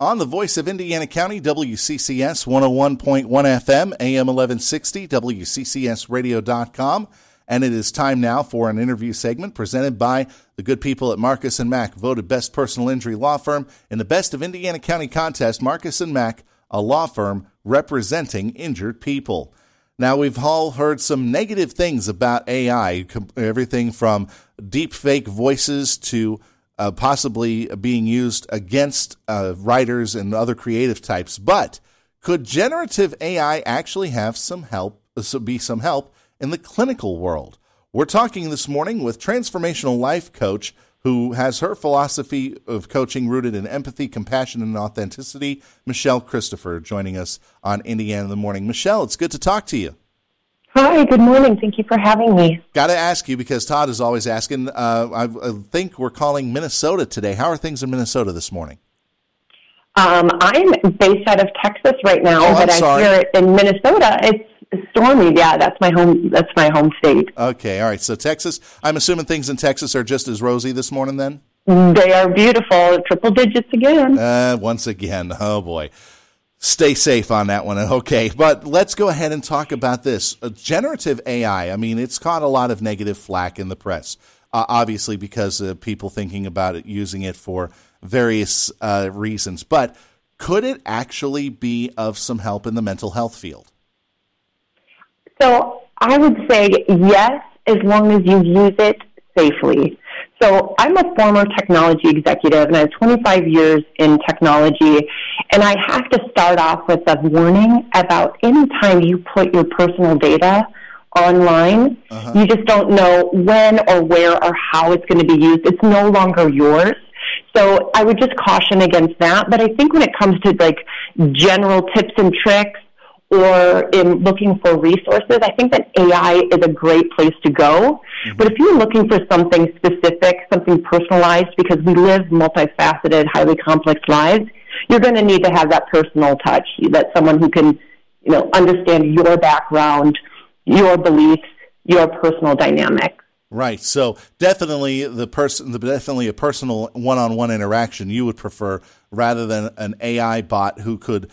on the voice of Indiana County, WCCS 101.1 FM, AM 1160, WCCSradio.com. And it is time now for an interview segment presented by the good people at Marcus and Mack, voted best personal injury law firm in the Best of Indiana County contest. Marcus and Mack, a law firm representing injured people. Now, we've all heard some negative things about AI, everything from deep fake voices to uh, possibly being used against uh, writers and other creative types. But could generative AI actually have some help, uh, be some help in the clinical world? We're talking this morning with transformational life coach who has her philosophy of coaching rooted in empathy, compassion, and authenticity. Michelle Christopher joining us on Indiana in the Morning. Michelle, it's good to talk to you. Hi, good morning. Thank you for having me. Got to ask you because Todd is always asking. Uh, I, I, think we're calling Minnesota today. How are things in Minnesota this morning? Um, I'm based out of Texas right now, oh, but I hear it in Minnesota. It's stormy. Yeah, that's my home. That's my home state. Okay, all right. So Texas. I'm assuming things in Texas are just as rosy this morning. Then they are beautiful. Triple digits again. Uh, once again. Oh boy stay safe on that one. Okay, but let's go ahead and talk about this. Uh, generative AI, I mean, it's caught a lot of negative flack in the press, uh, obviously, because of people thinking about it, using it for various uh, reasons. But could it actually be of some help in the mental health field? So I would say yes, as long as you use it safely. So I'm a former technology executive and I have 25 years in technology. And I have to start off with a warning about any time you put your personal data online, uh-huh. you just don't know when or where or how it's going to be used. It's no longer yours. So I would just caution against that. But I think when it comes to like general tips and tricks, or in looking for resources, I think that AI is a great place to go. Mm-hmm. But if you're looking for something specific, something personalized, because we live multifaceted, highly complex lives, you're going to need to have that personal touch, that someone who can, you know, understand your background, your beliefs, your personal dynamics. Right. So definitely the person, the, definitely a personal one-on-one interaction you would prefer rather than an AI bot who could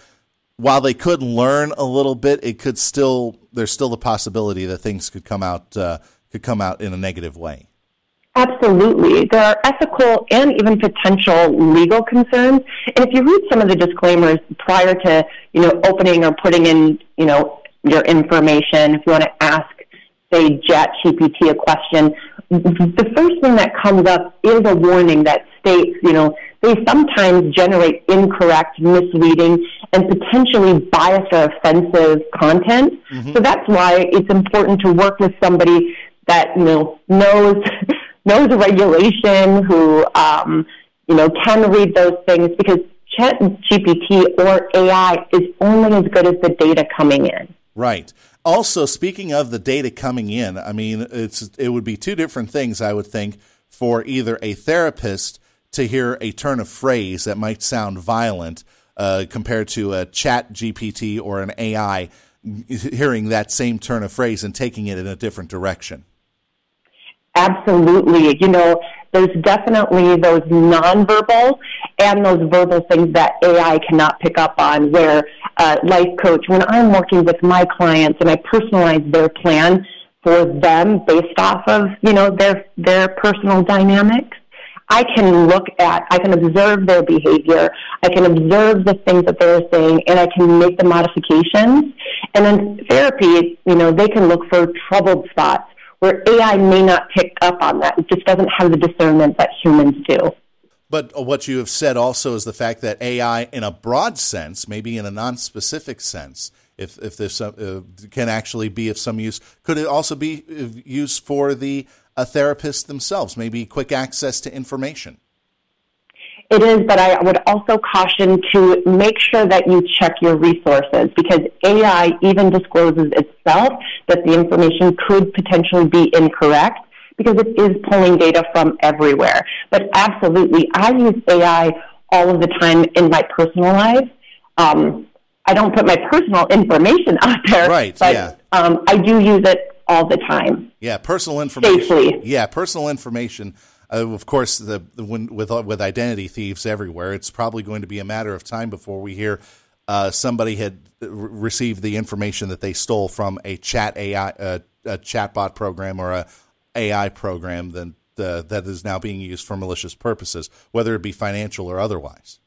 while they could learn a little bit, it could still there's still the possibility that things could come out uh, could come out in a negative way. Absolutely. There are ethical and even potential legal concerns. And if you read some of the disclaimers prior to, you know, opening or putting in, you know, your information, if you want to ask, say, ChatGPT a question, the first thing that comes up is a warning that states, you know, they sometimes generate incorrect, misleading, and potentially biased or offensive content. Mm-hmm. So that's why it's important to work with somebody that you know knows knows regulation, who um, you know can read those things because Chat GPT or AI is only as good as the data coming in. Right. Also, speaking of the data coming in, I mean, it's it would be two different things, I would think, for either a therapist to hear a turn of phrase that might sound violent uh, compared to a chat GPT or an AI hearing that same turn of phrase and taking it in a different direction. Absolutely. You know, there's definitely those nonverbal and those verbal things that AI cannot pick up on where uh, life coach, when I'm working with my clients and I personalize their plan for them based off of, you know, their, their personal dynamics, I can look at, I can observe their behavior, I can observe the things that they're saying, and I can make the modifications. And in therapy, you know, they can look for troubled spots where AI may not pick up on that. It just doesn't have the discernment that humans do. But what you have said also is the fact that AI, in a broad sense, maybe in a non-specific sense, if if this uh, can actually be of some use, could it also be used for the a therapist themselves, maybe quick access to information. It is, but I would also caution to make sure that you check your resources because AI even discloses itself that the information could potentially be incorrect because it is pulling data from everywhere. But absolutely, I use AI all of the time in my personal life. Um, I don't put my personal information out there, right? But yeah. um, I do use it all the time. Yeah, personal information. Safely. Yeah, personal information, uh, of course, the, the when, with with identity thieves everywhere, it's probably going to be a matter of time before we hear uh, somebody had received the information that they stole from a chat AI, uh, a chatbot program or a AI program that uh, that is now being used for malicious purposes, whether it be financial or otherwise.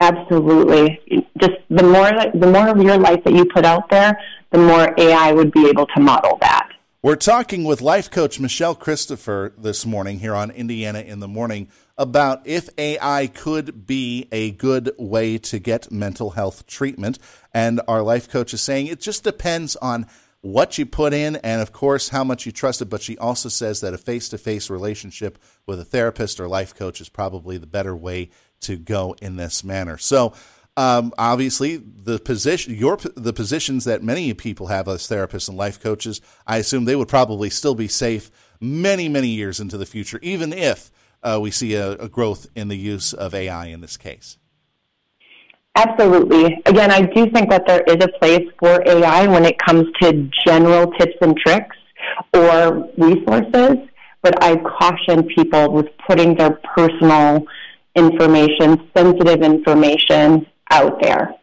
Absolutely. Just the more the more of your life that you put out there, the more AI would be able to model that. We're talking with life coach Michelle Christopher this morning here on Indiana in the Morning about if AI could be a good way to get mental health treatment. And our life coach is saying it just depends on what you put in and, of course, how much you trust it. But she also says that a face to face relationship with a therapist or life coach is probably the better way to go in this manner. So, um, obviously, the position, your the positions that many people have as therapists and life coaches, I assume they would probably still be safe many, many years into the future, even if uh, we see a, a growth in the use of AI in this case. Absolutely. Again, I do think that there is a place for AI when it comes to general tips and tricks or resources, but I caution people with putting their personal information, sensitive information out there.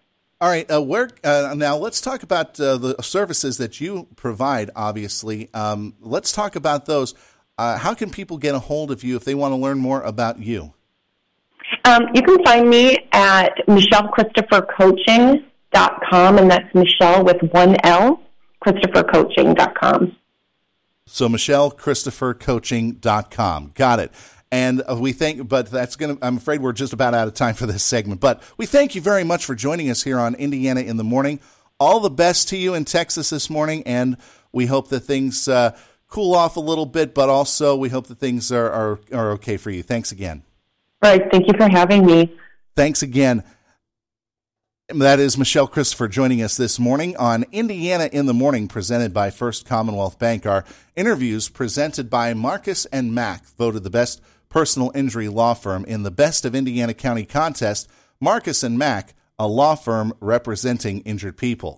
All right. Uh, where uh, now? Let's talk about uh, the services that you provide. Obviously, um, let's talk about those. Uh, how can people get a hold of you if they want to learn more about you? Um, you can find me at michellechristophercoaching.com, and that's Michelle with one L, christophercoaching.com. So, michellechristophercoaching.com. Got it. And uh, we thank, but that's going to, I'm afraid we're just about out of time for this segment. But we thank you very much for joining us here on Indiana in the Morning. All the best to you in Texas this morning. And we hope that things uh, cool off a little bit, but also we hope that things are, are, are okay for you. Thanks again. All right. Thank you for having me. Thanks again. That is Michelle Christopher joining us this morning on Indiana in the Morning, presented by First Commonwealth Bank. Our interviews presented by Marcus and Mack, voted the best personal injury law firm in the Best of Indiana County contest. Marcus and Mack, a law firm representing injured people.